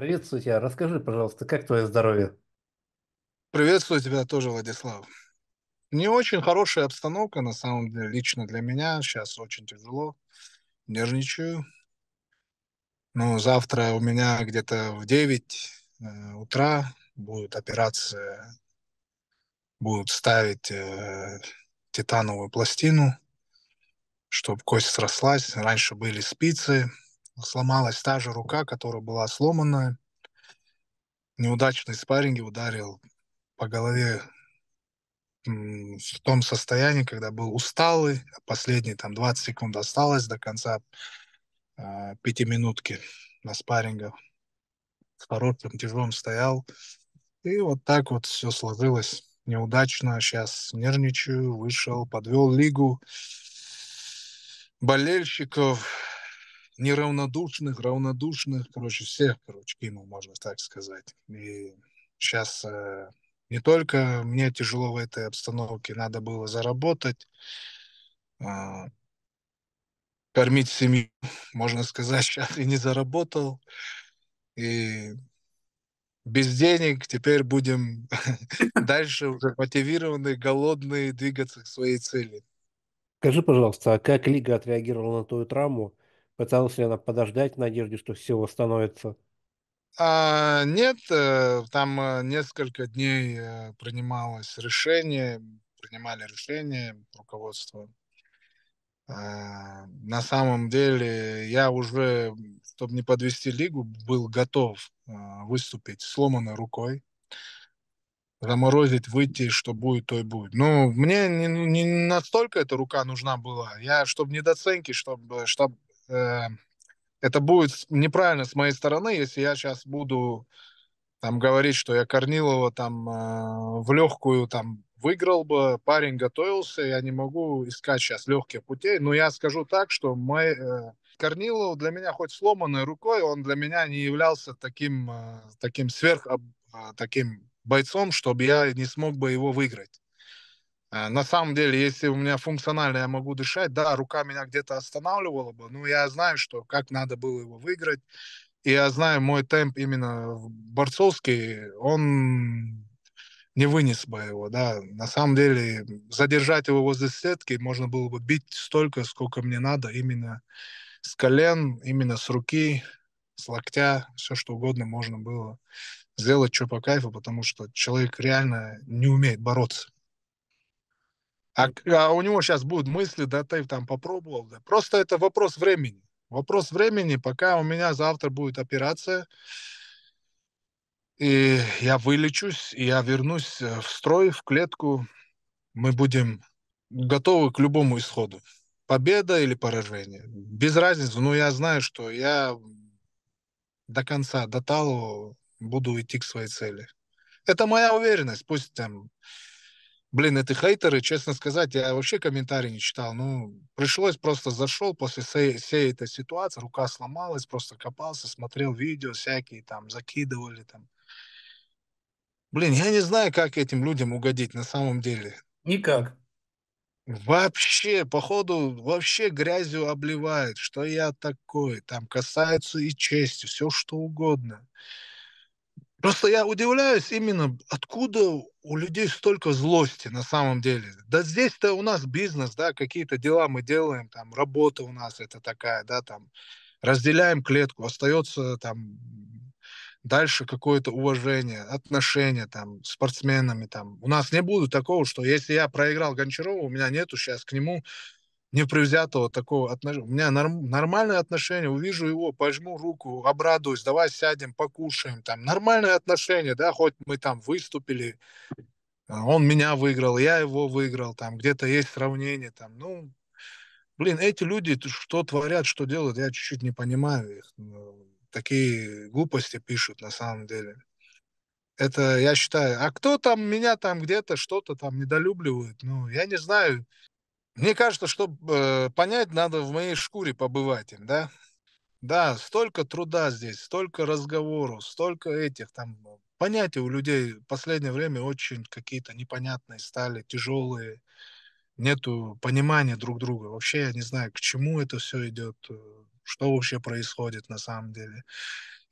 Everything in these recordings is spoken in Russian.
Приветствую тебя. Расскажи, пожалуйста, как твое здоровье? Приветствую тебя тоже, Владислав. Не очень хорошая обстановка, на самом деле, лично для меня. Сейчас очень тяжело. Нервничаю. Но завтра у меня где-то в 9 э, утра будет операция. Будут ставить э, титановую пластину, чтобы кость срослась. Раньше были спицы. Сломалась та же рука, которая была сломана. Неудачный спарринг ударил по голове в том состоянии, когда был усталый, последние там 20 секунд осталось до конца э, пятиминутки на спаррингах. С хорошим тяжелым стоял. И вот так вот все сложилось неудачно. Сейчас нервничаю, вышел, подвел лигу болельщиков, неравнодушных, равнодушных, короче, всех, короче, кинул, можно так сказать. И сейчас э, не только мне тяжело в этой обстановке, надо было заработать, а, кормить семью, можно сказать, сейчас и не заработал. И без денег теперь будем дальше уже мотивированные, голодные двигаться к своей цели. Скажи, пожалуйста, а как Лига отреагировала на твою травму? Пыталась ли она подождать в надежде, что все восстановится? А, нет, э, там э, несколько дней э, принималось решение, принимали решение руководство. А, на самом деле я уже, чтобы не подвести лигу, был готов а, выступить сломанной рукой, заморозить, выйти, что будет, то и будет. Но мне не, не настолько эта рука нужна была. Я, чтобы недооценки, чтобы, чтобы э, это будет неправильно с моей стороны, если я сейчас буду там говорить, что я Корнилова там э, в легкую там выиграл бы, парень готовился, я не могу искать сейчас легких путей, но я скажу так, что мой э, Корнилов для меня хоть сломанной рукой, он для меня не являлся таким, э, таким сверх, таким бойцом, чтобы я не смог бы его выиграть. Э, на самом деле, если у меня функционально я могу дышать, да, рука меня где-то останавливала бы, но я знаю, что как надо было его выиграть. И я знаю, мой темп именно борцовский, он не вынес бы его, да. На самом деле, задержать его возле сетки можно было бы бить столько, сколько мне надо, именно с колен, именно с руки, с локтя, все что угодно можно было сделать, что по кайфу, потому что человек реально не умеет бороться. А, а у него сейчас будут мысли, да, ты там попробовал, да. Просто это вопрос времени. Вопрос времени, пока у меня завтра будет операция, и я вылечусь, и я вернусь э, в строй, в клетку, мы будем готовы к любому исходу. Победа или поражение. Без разницы, но я знаю, что я до конца, до талу буду идти к своей цели. Это моя уверенность. Пусть там Блин, это хейтеры, честно сказать, я вообще комментарий не читал. Ну, пришлось просто зашел после всей, всей этой ситуации, рука сломалась, просто копался, смотрел видео всякие, там, закидывали, там. Блин, я не знаю, как этим людям угодить на самом деле. Никак. Вообще, походу, вообще грязью обливает, что я такой, там касается и чести, все что угодно. Просто я удивляюсь именно, откуда у людей столько злости на самом деле. Да здесь-то у нас бизнес, да, какие-то дела мы делаем, там, работа у нас это такая, да, там, разделяем клетку, остается там дальше какое-то уважение, отношения там с спортсменами там. У нас не будет такого, что если я проиграл Гончарову, у меня нету сейчас к нему непредвзятого такого отношения. У меня норм, нормальное отношение, увижу его, пожму руку, обрадуюсь, давай сядем, покушаем. Там нормальное отношение, да, хоть мы там выступили, а, он меня выиграл, я его выиграл, там где-то есть сравнение, там, ну, блин, эти люди что творят, что делают, я чуть-чуть не понимаю их. Такие глупости пишут на самом деле. Это я считаю. А кто там меня там где-то что-то там недолюбливает? Ну, я не знаю. Мне кажется, чтобы э, понять, надо в моей шкуре побывать им, да? Да, столько труда здесь, столько разговоров, столько этих там понятия у людей в последнее время очень какие-то непонятные стали, тяжелые, нету понимания друг друга. Вообще я не знаю, к чему это все идет, э, что вообще происходит на самом деле.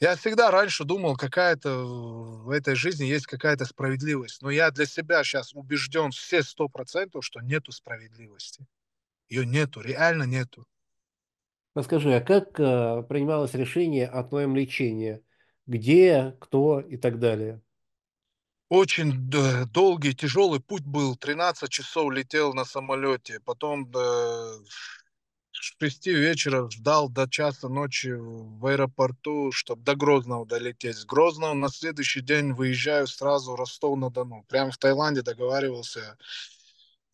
Я всегда раньше думал, какая-то в этой жизни есть какая-то справедливость. Но я для себя сейчас убежден все сто процентов, что нету справедливости. Ее нету, реально нету. Расскажи, а как э, принималось решение о твоем лечении? Где, кто и так далее? Очень долгий, тяжелый путь был. 13 часов летел на самолете. Потом до шести вечера ждал до часа ночи в аэропорту, чтобы до Грозного долететь. С Грозного на следующий день выезжаю сразу в Ростов-на-Дону. Прямо в Таиланде договаривался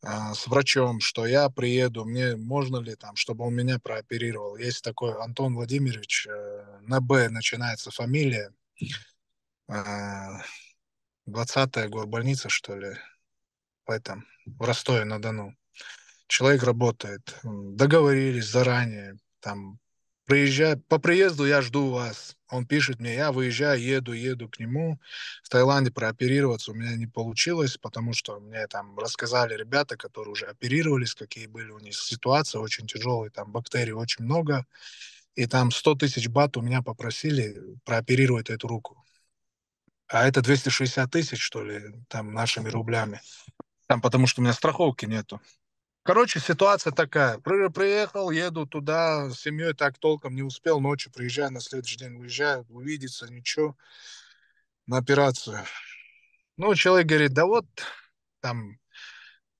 а, с врачом, что я приеду, мне можно ли там, чтобы он меня прооперировал. Есть такой Антон Владимирович, э, на Б начинается фамилия, э, 20-я горбольница, что ли, в этом, в Ростове-на-Дону. Человек работает, договорились заранее, там, приезжай, по приезду я жду вас. Он пишет мне, я выезжаю, еду, еду к нему. В Таиланде прооперироваться у меня не получилось, потому что мне там рассказали ребята, которые уже оперировались, какие были у них ситуации очень тяжелые, там бактерий очень много. И там 100 тысяч бат у меня попросили прооперировать эту руку. А это 260 тысяч, что ли, там нашими рублями. Там потому что у меня страховки нету. Короче, ситуация такая. При, приехал, еду туда, с семьей так толком не успел, ночью приезжаю, на следующий день уезжаю, увидеться, ничего, на операцию. Ну, человек говорит, да вот, там,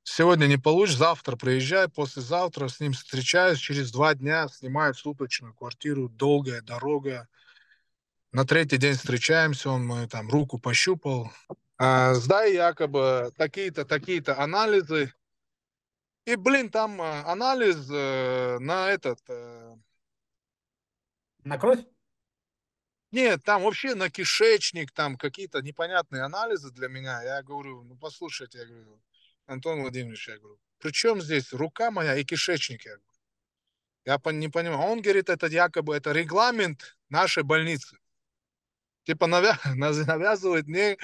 сегодня не получишь, завтра приезжай, послезавтра с ним встречаюсь, через два дня снимаю суточную квартиру, долгая дорога. На третий день встречаемся, он мою там руку пощупал. А, сдай якобы такие-то, такие-то анализы, и, блин, там э, анализ э, на этот... Э, на кровь? Нет, там вообще на кишечник, там какие-то непонятные анализы для меня. Я говорю, ну послушайте, я говорю, Антон Владимирович, я говорю, при чем здесь рука моя и кишечник? Я, говорю. я не понимаю. Он говорит, это якобы это регламент нашей больницы. Типа навя... навязывает мне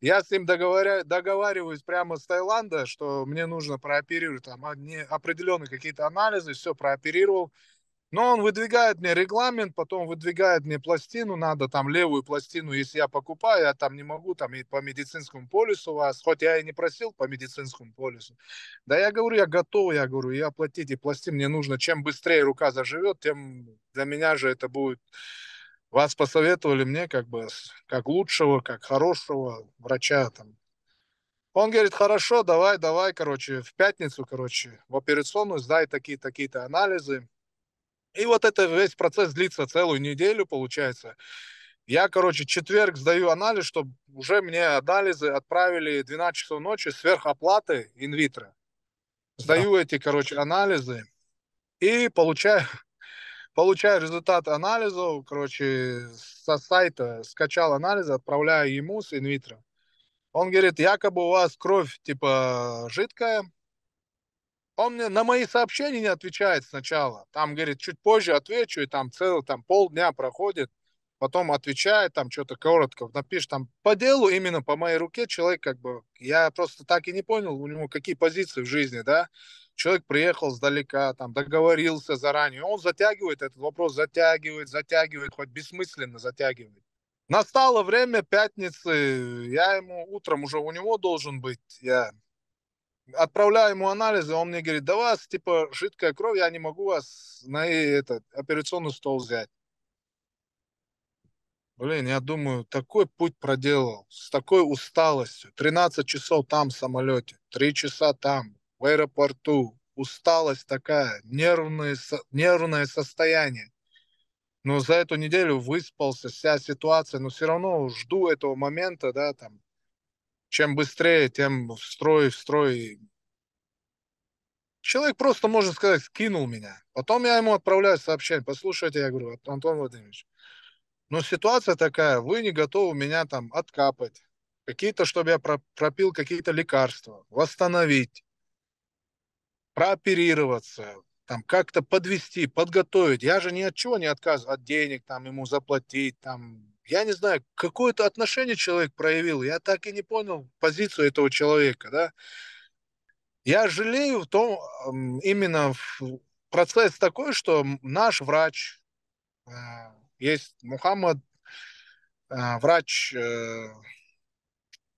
я с ним договариваюсь прямо с Таиланда, что мне нужно прооперировать там определенные какие-то анализы, все прооперировал. Но он выдвигает мне регламент, потом выдвигает мне пластину, надо там левую пластину, если я покупаю, я там не могу, там и по медицинскому полису вас, хоть я и не просил по медицинскому полису. Да я говорю, я готов, я говорю, я оплатить и пластин мне нужно, чем быстрее рука заживет, тем для меня же это будет вас посоветовали мне как бы как лучшего, как хорошего врача там. Он говорит, хорошо, давай, давай, короче, в пятницу, короче, в операционную сдай такие-такие-то анализы. И вот это весь процесс длится целую неделю, получается. Я, короче, четверг сдаю анализ, чтобы уже мне анализы отправили 12 часов ночи сверхоплаты инвитро. Сдаю да. эти, короче, анализы и получаю получаю результат анализа, короче, со сайта скачал анализы, отправляю ему с инвитро. Он говорит, якобы у вас кровь типа жидкая. Он мне на мои сообщения не отвечает сначала. Там, говорит, чуть позже отвечу, и там целый там полдня проходит. Потом отвечает, там что-то коротко напишет, там по делу именно по моей руке человек как бы, я просто так и не понял у него какие позиции в жизни, да человек приехал сдалека, там, договорился заранее, он затягивает этот вопрос, затягивает, затягивает, хоть бессмысленно затягивает. Настало время пятницы, я ему утром уже у него должен быть, я отправляю ему анализы, он мне говорит, да вас, типа, жидкая кровь, я не могу вас на этот операционный стол взять. Блин, я думаю, такой путь проделал, с такой усталостью. 13 часов там в самолете, 3 часа там, в аэропорту, усталость такая, нервное, нервное состояние. Но за эту неделю выспался, вся ситуация, но все равно жду этого момента, да, там, чем быстрее, тем в строй, в строй. Человек просто, можно сказать, скинул меня. Потом я ему отправляю сообщение, послушайте, я говорю, Антон Владимирович, но ситуация такая, вы не готовы меня там откапать, какие-то, чтобы я пропил какие-то лекарства, восстановить прооперироваться, там как-то подвести, подготовить. Я же ни от чего не отказываю, от денег там ему заплатить, там, я не знаю, какое-то отношение человек проявил, я так и не понял позицию этого человека, да. Я жалею в том, именно в процесс такой, что наш врач, э, есть Мухаммад э, врач э,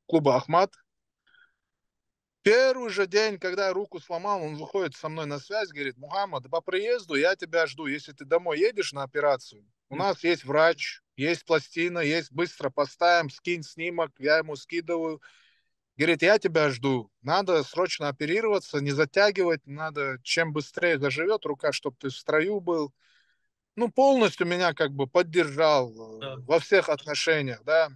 клуба «Ахмат». Первый же день, когда я руку сломал, он выходит со мной на связь, говорит, Мухаммад, по приезду я тебя жду, если ты домой едешь на операцию, у нас есть врач, есть пластина, есть быстро поставим, скинь снимок, я ему скидываю. Говорит, я тебя жду, надо срочно оперироваться, не затягивать, надо, чем быстрее заживет рука, чтобы ты в строю был. Ну, полностью меня как бы поддержал э, да. во всех отношениях, да.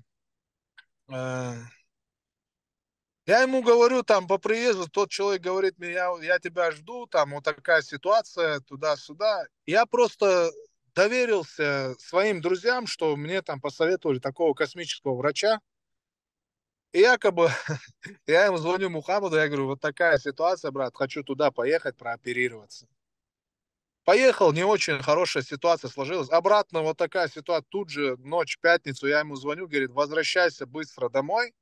Я ему говорю, там, по приезду, тот человек говорит мне, я, я тебя жду, там, вот такая ситуация, туда-сюда. Я просто доверился своим друзьям, что мне там посоветовали такого космического врача. И якобы я ему звоню Мухаммаду, я говорю, вот такая ситуация, брат, хочу туда поехать, прооперироваться. Поехал, не очень хорошая ситуация сложилась. Обратно вот такая ситуация, тут же ночь, пятницу, я ему звоню, говорит, возвращайся быстро домой,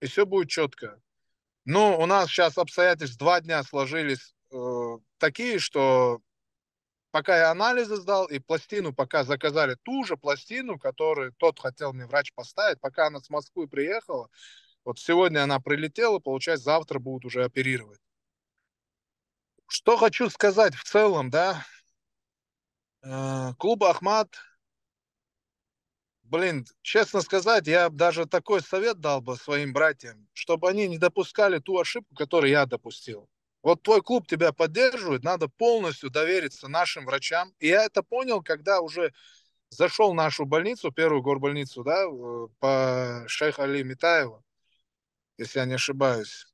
и все будет четко. Ну, у нас сейчас обстоятельства два дня сложились э, такие, что пока я анализы сдал, и пластину пока заказали ту же пластину, которую тот хотел мне врач поставить, пока она с Москвы приехала, вот сегодня она прилетела, получается, завтра будут уже оперировать. Что хочу сказать в целом, да, э, клуб Ахмат, блин, честно сказать, я даже такой совет дал бы своим братьям, чтобы они не допускали ту ошибку, которую я допустил. Вот твой клуб тебя поддерживает, надо полностью довериться нашим врачам. И я это понял, когда уже зашел в нашу больницу, первую горбольницу, да, по Шейх Али Митаева, если я не ошибаюсь.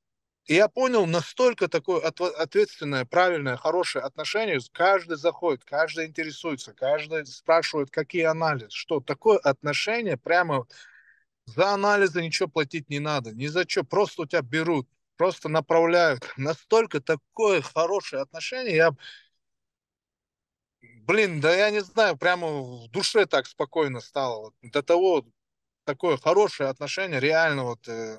И я понял настолько такое ответственное, правильное, хорошее отношение. Каждый заходит, каждый интересуется, каждый спрашивает, какие анализы, что. Такое отношение прямо за анализы ничего платить не надо, ни за что. Просто у тебя берут, просто направляют. Настолько такое хорошее отношение, я, блин, да я не знаю, прямо в душе так спокойно стало. До того такое хорошее отношение, реально вот, э,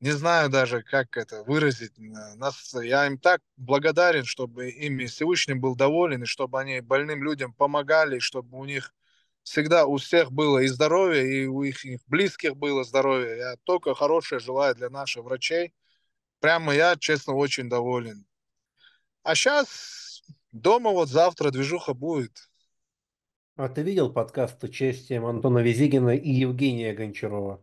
не знаю даже, как это выразить. Нас, я им так благодарен, чтобы ими Всевышний был доволен, и чтобы они больным людям помогали, чтобы у них всегда у всех было и здоровье, и у их, их близких было здоровье. Я только хорошее желаю для наших врачей прямо я, честно, очень доволен. А сейчас дома вот завтра движуха будет. А ты видел подкаст с участием Антона Визигина и Евгения Гончарова?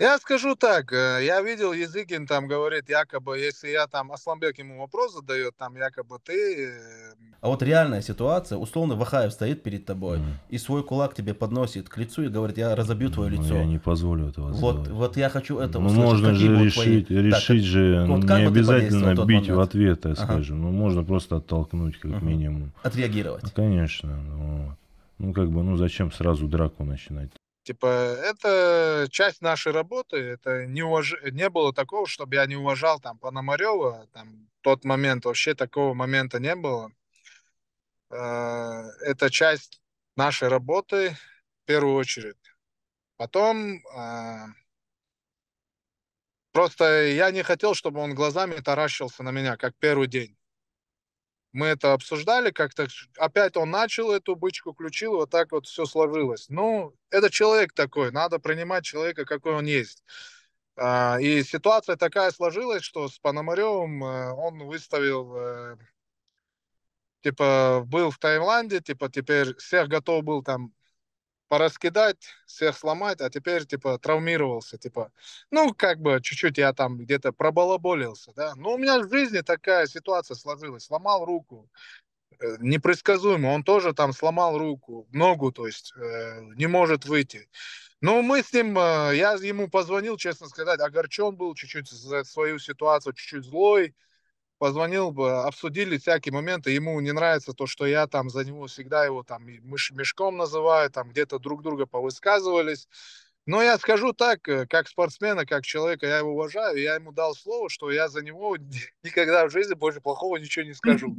Я скажу так, э, я видел, Языкин там говорит, якобы, если я там, Асламбек ему вопрос задает, там, якобы ты... Э, а вот реальная ситуация, условно, Вахаев стоит перед тобой mm. и свой кулак тебе подносит к лицу и говорит, я разобью твое ну, лицо. Я не позволю этого вот, сделать. Вот я хочу это Ну, услышать. можно же решить, твои... решить так, же, вот не обязательно бить в, в ответ, так ага. скажем, ну, можно просто оттолкнуть, как uh минимум. Отреагировать. Ну, конечно, ну, ну, как бы, ну, зачем сразу драку начинать? Типа, это часть нашей работы, это не, уваж... не было такого, чтобы я не уважал там Пономарева, там тот момент, вообще такого момента не было. Э, это часть нашей работы в первую очередь. Потом э, просто я не хотел, чтобы он глазами таращился на меня, как первый день мы это обсуждали как-то, опять он начал эту бычку, включил, вот так вот все сложилось. Ну, это человек такой, надо принимать человека, какой он есть. А, и ситуация такая сложилась, что с Пономаревым э, он выставил, э, типа, был в Таиланде, типа, теперь всех готов был там пораскидать, всех сломать, а теперь, типа, травмировался, типа, ну, как бы, чуть-чуть я там где-то пробалаболился, да, но у меня в жизни такая ситуация сложилась, сломал руку, э, непредсказуемо, он тоже там сломал руку, ногу, то есть, э, не может выйти. Ну, мы с ним, э, я ему позвонил, честно сказать, огорчен был чуть-чуть за свою ситуацию, чуть-чуть злой, позвонил бы, обсудили всякие моменты. Ему не нравится то, что я там за него всегда его там мыш, мешком называю, там где-то друг друга повысказывались. Но я скажу так, э, как спортсмена, как человека, я его уважаю, я ему дал слово, что я за него никогда в жизни больше плохого ничего не скажу.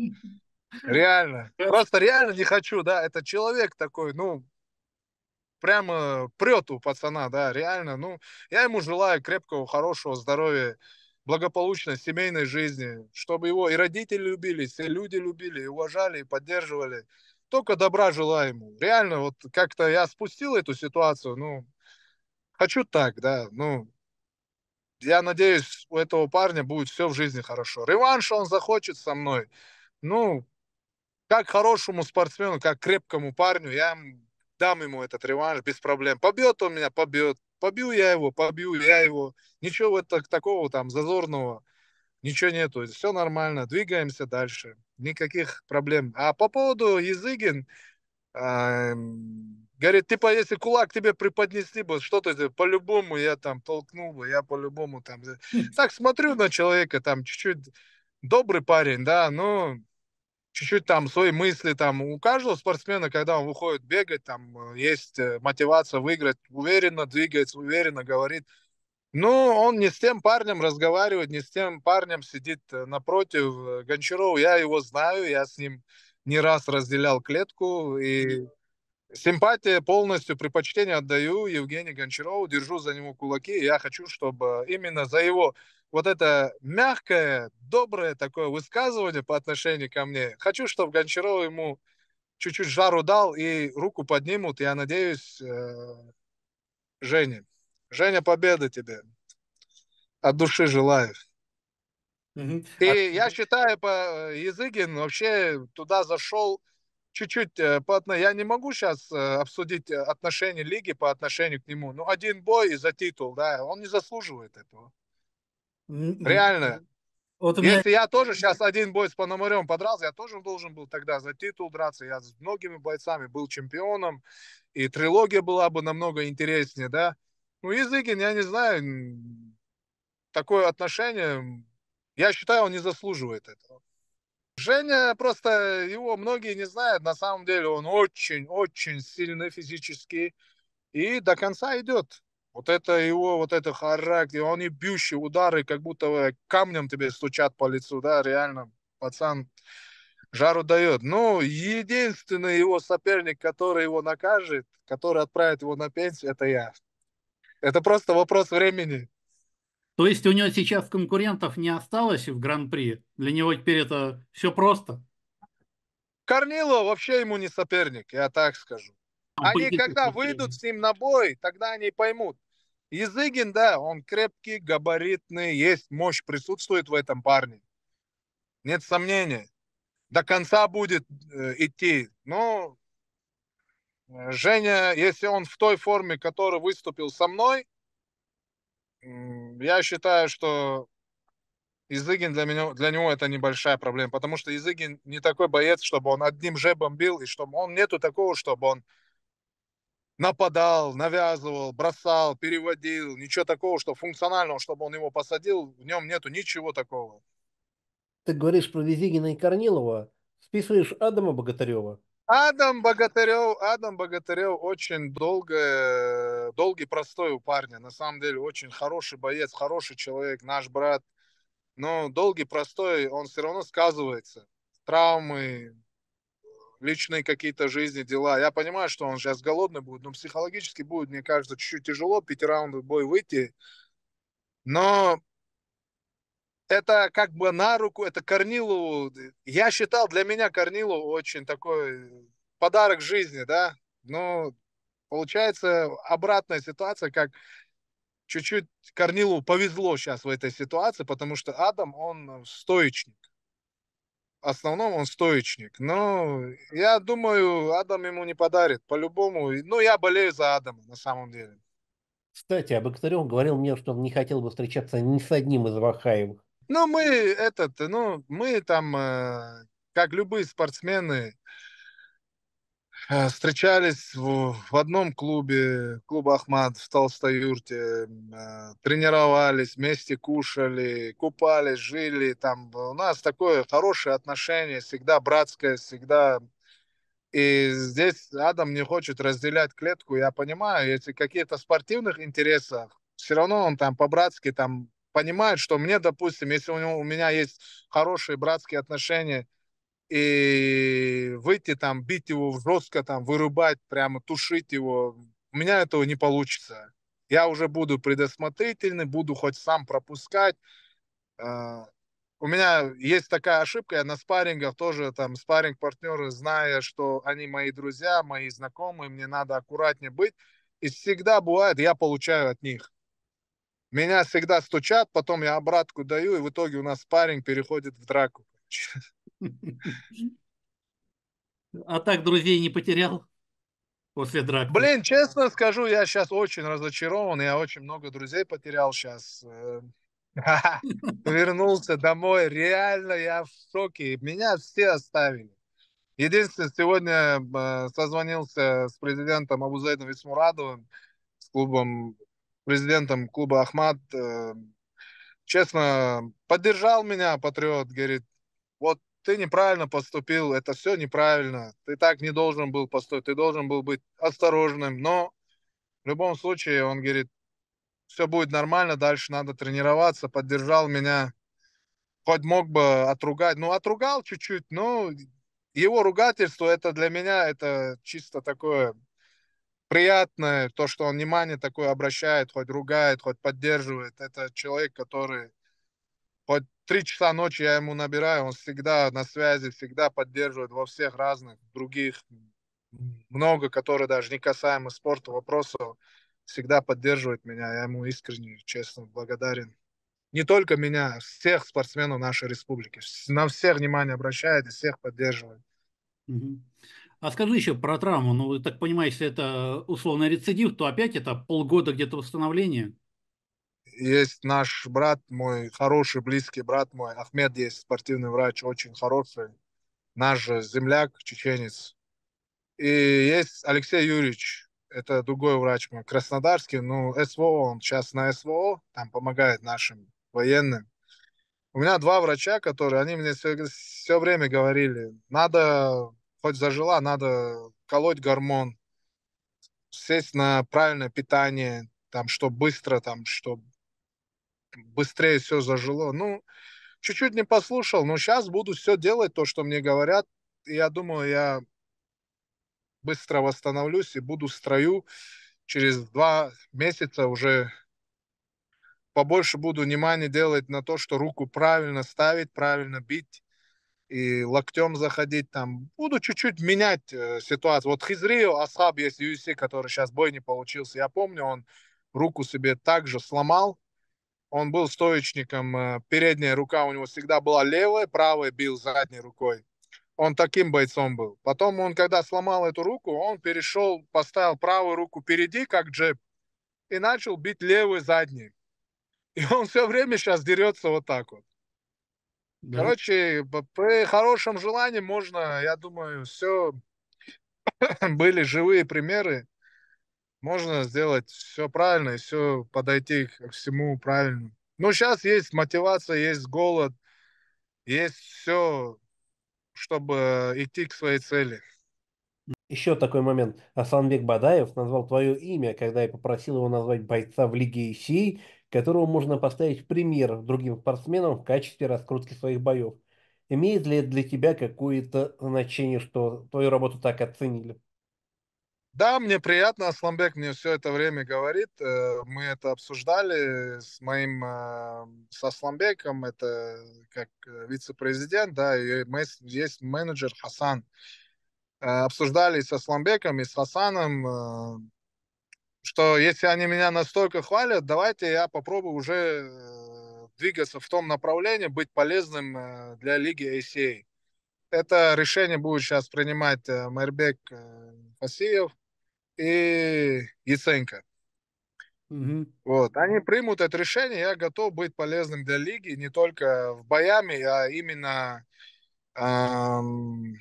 Реально. Просто реально не хочу, да. Это человек такой, ну, прямо прет у пацана, да, реально. Ну, я ему желаю крепкого, хорошего здоровья, благополучной семейной жизни, чтобы его и родители любили, все люди любили, и уважали, и поддерживали. Только добра желаю ему. Реально, вот как-то я спустил эту ситуацию, ну, Хочу так, да, ну, я надеюсь, у этого парня будет все в жизни хорошо. Реванш он захочет со мной. Ну, как хорошему спортсмену, как крепкому парню, я дам ему этот реванш без проблем. Побьет он меня, побьет. Побью я его, побью я его. Ничего это, такого там зазорного, ничего нету. Все нормально, двигаемся дальше. Никаких проблем. А по поводу Языгин, э, говорит, типа, если кулак тебе преподнесли бы, что ты, по-любому я там толкнул бы, я по-любому там... Так смотрю на человека, там чуть-чуть добрый парень, да, но чуть-чуть там свои мысли, там у каждого спортсмена, когда он выходит бегать, там э, есть э, мотивация выиграть, уверенно двигается, уверенно говорит. Ну, он не с тем парнем разговаривает, не с тем парнем сидит э, напротив. Гончаров, я его знаю, я с ним не раз разделял клетку, и симпатия полностью, предпочтение отдаю Евгению Гончарову, держу за него кулаки, я хочу, чтобы именно за его вот это мягкое, доброе такое высказывание по отношению ко мне. Хочу, чтобы Гончаров ему чуть-чуть жару дал и руку поднимут. Я надеюсь, э, Женя. Женя, победы тебе. От души желаю. Угу. И а... я считаю, по э, Языгин вообще туда зашел чуть-чуть э, по Я не могу сейчас обсудить отношения лиги по отношению к нему. Ну, один бой за титул, да, он не заслуживает этого. Реально. Вот меня... Если я тоже сейчас один бой с Пономарем подрался, я тоже должен был тогда за титул драться. Я с многими бойцами был чемпионом, и трилогия была бы намного интереснее, да. Ну, Языкин, я не знаю, такое отношение, я считаю, он не заслуживает этого. Женя просто, его многие не знают, на самом деле он очень-очень сильный физически и до конца идет. Вот это его, вот это характер, он и бьющие удары, как будто камнем тебе стучат по лицу, да, реально, пацан жару дает. Но единственный его соперник, который его накажет, который отправит его на пенсию, это я. Это просто вопрос времени. То есть у него сейчас конкурентов не осталось в Гран-при? Для него теперь это все просто? Корнило вообще ему не соперник, я так скажу. Они когда выйдут с ним на бой, тогда они поймут. Языгин, да, он крепкий, габаритный, есть мощь, присутствует в этом парне. Нет сомнения. До конца будет э, идти. Но э, Женя, если он в той форме, которой выступил со мной, я считаю, что Изыгин для, меня, для него это небольшая проблема, потому что Изыгин не такой боец, чтобы он одним жебом бил, и чтобы он нету такого, чтобы он нападал, навязывал, бросал, переводил. Ничего такого, что функционального, чтобы он его посадил, в нем нету ничего такого. Ты говоришь про Визигина и Корнилова, списываешь Адама Богатырева. Адам Богатырев, Адам Богатырев очень долго, долгий простой у парня. На самом деле очень хороший боец, хороший человек, наш брат. Но долгий простой, он все равно сказывается. Травмы, личные какие-то жизни, дела. Я понимаю, что он сейчас голодный будет, но психологически будет, мне кажется, чуть-чуть тяжело пятираундовый бой выйти. Но это как бы на руку, это Корнилову. Я считал, для меня Корнилов очень такой подарок жизни, да. Но получается обратная ситуация, как чуть-чуть Корнилову повезло сейчас в этой ситуации, потому что Адам, он стоечник основном он стоечник. Но я думаю, Адам ему не подарит, по-любому. Ну, я болею за Адама, на самом деле. Кстати, а Богатырев говорил мне, что он не хотел бы встречаться ни с одним из Вахаевых. Ну, мы этот, ну, мы там, э, как любые спортсмены, встречались в, в одном клубе, клуб Ахмад в Толстоюрте, э, тренировались, вместе кушали, купались, жили. Там у нас такое хорошее отношение, всегда братское, всегда. И здесь Адам не хочет разделять клетку. Я понимаю, если какие-то спортивных интересах, все равно он там по-братски там понимает, что мне, допустим, если у, него, у меня есть хорошие братские отношения – и выйти там, бить его жестко, там, вырубать, прямо тушить его, у меня этого не получится. Я уже буду предусмотрительный, буду хоть сам пропускать. А, у меня есть такая ошибка, я на спаррингах тоже, там, спарринг-партнеры, зная, что они мои друзья, мои знакомые, мне надо аккуратнее быть, И всегда бывает, я получаю от них. Меня всегда стучат, потом я обратку даю, и в итоге у нас парень переходит в драку. А так друзей не потерял после драки? Блин, честно скажу, я сейчас очень разочарован, я очень много друзей потерял сейчас. Э, вернулся домой, реально я в шоке. Меня все оставили. Единственное, сегодня э, созвонился с президентом Абузайдом Висмурадовым, с клубом, президентом клуба Ахмад. Э, честно, поддержал меня, патриот, говорит, вот ты неправильно поступил, это все неправильно, ты так не должен был поступить, ты должен был быть осторожным, но в любом случае, он говорит, все будет нормально, дальше надо тренироваться, поддержал меня, хоть мог бы отругать, ну, отругал чуть-чуть, но его ругательство, это для меня, это чисто такое приятное, то, что он внимание такое обращает, хоть ругает, хоть поддерживает, это человек, который хоть три часа ночи я ему набираю, он всегда на связи, всегда поддерживает во всех разных других, много, которые даже не касаемо спорта вопросов, всегда поддерживает меня. Я ему искренне, честно благодарен. Не только меня, всех спортсменов нашей республики. На всех внимание обращает и всех поддерживает. А скажи еще про травму. Ну, так понимаете, если это условно рецидив, то опять это полгода где-то восстановления? Есть наш брат мой, хороший, близкий брат мой, Ахмед есть, спортивный врач, очень хороший. Наш же земляк, чеченец. И есть Алексей Юрьевич, это другой врач мой, краснодарский, ну, СВО, он сейчас на СВО, там помогает нашим военным. У меня два врача, которые, они мне все, все время говорили, надо, хоть зажила, надо колоть гормон, сесть на правильное питание, там, чтобы быстро, там, чтобы быстрее все зажило. Ну, чуть-чуть не послушал, но сейчас буду все делать, то, что мне говорят. Я думаю, я быстро восстановлюсь и буду в строю. Через два месяца уже побольше буду внимания делать на то, что руку правильно ставить, правильно бить и локтем заходить там. Буду чуть-чуть менять э, ситуацию. Вот Хизрио Асхаб есть UFC, который сейчас бой не получился. Я помню, он руку себе также сломал. Он был стоечником. Э, передняя рука у него всегда была левая, правая бил задней рукой. Он таким бойцом был. Потом он, когда сломал эту руку, он перешел, поставил правую руку впереди, как джеб, и начал бить левый задний. И он все время сейчас дерется вот так вот. Да. Короче, при хорошем желании можно, я думаю, все были живые примеры. Можно сделать все правильно и все подойти к всему правильно. Но сейчас есть мотивация, есть голод, есть все чтобы идти к своей цели. Еще такой момент. Асанбек Бадаев назвал твое имя, когда я попросил его назвать бойца в Лиге ИСИ, которого можно поставить в пример другим спортсменам в качестве раскрутки своих боев. Имеет ли для тебя какое-то значение, что твою работу так оценили? Да, мне приятно, Асламбек мне все это время говорит. Э, мы это обсуждали с моим, э, с Асламбеком, это как э, вице-президент, да, и есть менеджер Хасан. Обсуждали с Асламбеком и с Хасаном, что если они меня настолько хвалят, давайте я попробую уже двигаться в том направлении, быть полезным для Лиги ACA. Это решение будет сейчас принимать Майрбек Фасиев, и Яценко. Угу. Вот, они примут это решение, я готов быть полезным для лиги не только в боями, а именно эм,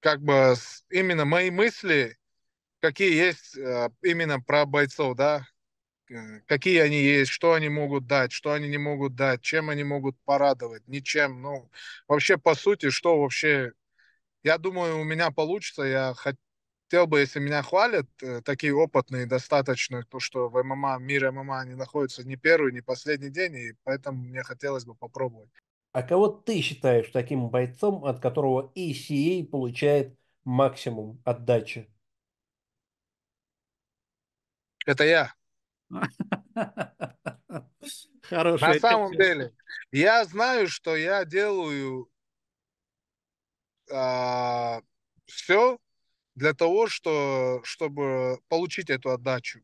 как бы именно мои мысли, какие есть э, именно про бойцов, да, э, какие они есть, что они могут дать, что они не могут дать, чем они могут порадовать, ничем. Ну, вообще, по сути, что вообще, я думаю, у меня получится, я хотел бы, если меня хвалят, э, такие опытные достаточно, то, что в ММА, мир ММА не находится ни первый, ни последний день, и поэтому мне хотелось бы попробовать. А кого ты считаешь таким бойцом, от которого ECA получает максимум отдачи? Это я. Хорошая На самом деле, я знаю, что я делаю а, все для того, что, чтобы получить эту отдачу.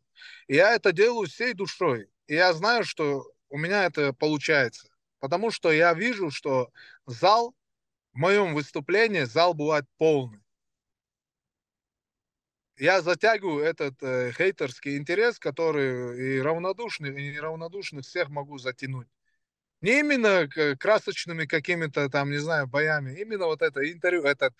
И я это делаю всей душой. И я знаю, что у меня это получается. Потому что я вижу, что зал, в моем выступлении, зал бывает полный. Я затягиваю этот э, хейтерский интерес, который и равнодушный, и неравнодушных всех могу затянуть. Не именно красочными какими-то там, не знаю, боями, именно вот это интервью, этот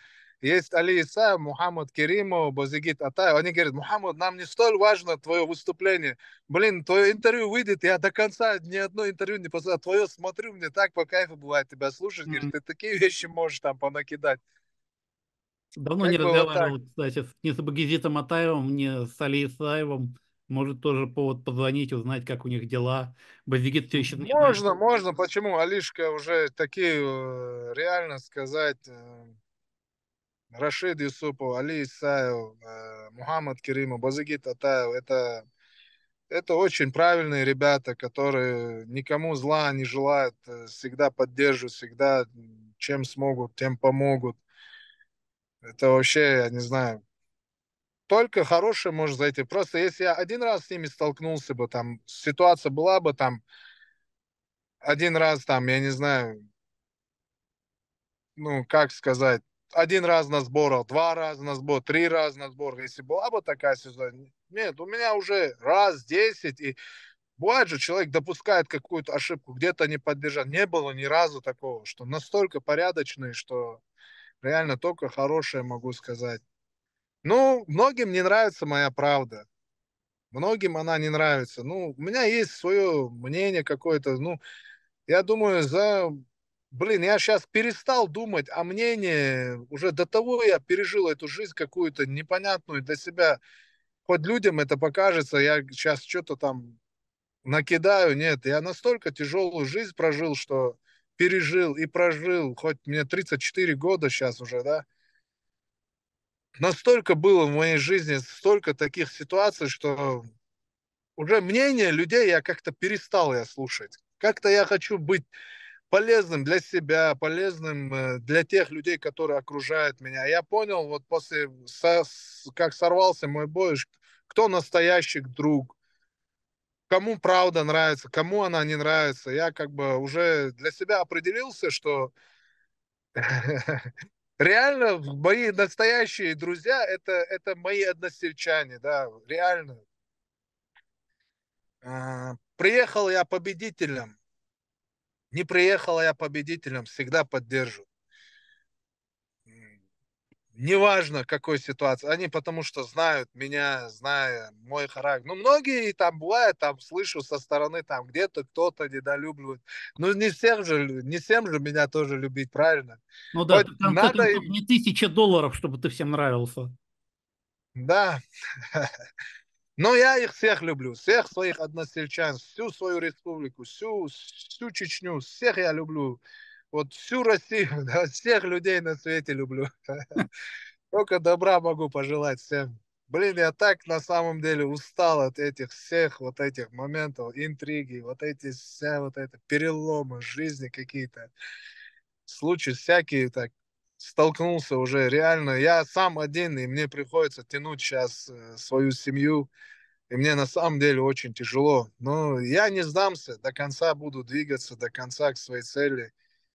есть Али Иса, Мухаммад Керимов, Базигит Атаев. Они говорят, Мухаммад, нам не столь важно твое выступление. Блин, твое интервью выйдет, я до конца ни одно интервью не посмотрел. Твое смотрю, мне так по кайфу бывает тебя слушать. Говорит, ты такие вещи можешь там понакидать. Давно как не разговаривал, вот кстати, ни с Багизитом Атаевым, ни с Али Исаевым. Может, тоже повод позвонить, узнать, как у них дела. Базигит все еще... Можно, можно. Почему? Алишка уже такие, э, реально сказать, э, Рашид Юсупов, Али Исаев, э, Мухаммад Керимов, Базагит Атаев. Это, это очень правильные ребята, которые никому зла не желают, э, всегда поддерживают, всегда чем смогут, тем помогут. Это вообще, я не знаю, только хорошее может зайти. Просто если я один раз с ними столкнулся бы, там ситуация была бы там один раз там, я не знаю, ну, как сказать, один раз на сборах, два раза на сбор, три раза на сбор. Если была бы такая ситуация, нет, у меня уже раз десять, и бывает же, человек допускает какую-то ошибку, где-то не поддержал. Не было ни разу такого, что настолько порядочный, что реально только хорошее могу сказать. Ну, многим не нравится моя правда. Многим она не нравится. Ну, у меня есть свое мнение какое-то. Ну, я думаю, за блин, я сейчас перестал думать о мнении, уже до того я пережил эту жизнь какую-то непонятную для себя. Хоть людям это покажется, я сейчас что-то там накидаю, нет, я настолько тяжелую жизнь прожил, что пережил и прожил, хоть мне 34 года сейчас уже, да, настолько было в моей жизни, столько таких ситуаций, что уже мнение людей я как-то перестал я слушать. Как-то я хочу быть полезным для себя, полезным э, для тех людей, которые окружают меня. Я понял, вот после, как сорвался мой бой, кто настоящий друг, кому правда нравится, кому она не нравится. Я как бы уже для себя определился, что реально мои настоящие друзья это, это мои односельчане, да, реально. А, приехал я победителем, не приехала я победителем, всегда поддержу. Неважно, какой ситуации. Они потому что знают меня, зная мой характер. Ну, многие там бывает, там слышу со стороны, там где-то кто-то недолюбливает. Ну, не всем же, не всем же меня тоже любить, правильно? Ну да, там надо... не тысяча долларов, чтобы ты всем нравился. Да. Но я их всех люблю, всех своих односельчан, всю свою республику, всю, всю Чечню, всех я люблю. Вот всю Россию, да, всех людей на свете люблю. Только добра могу пожелать всем. Блин, я так на самом деле устал от этих всех вот этих моментов, интриги, вот эти все вот это переломы жизни какие-то. Случаи всякие так столкнулся уже реально. Я сам один, и мне приходится тянуть сейчас э, свою семью. И мне на самом деле очень тяжело. Но я не сдамся, до конца буду двигаться, до конца к своей цели.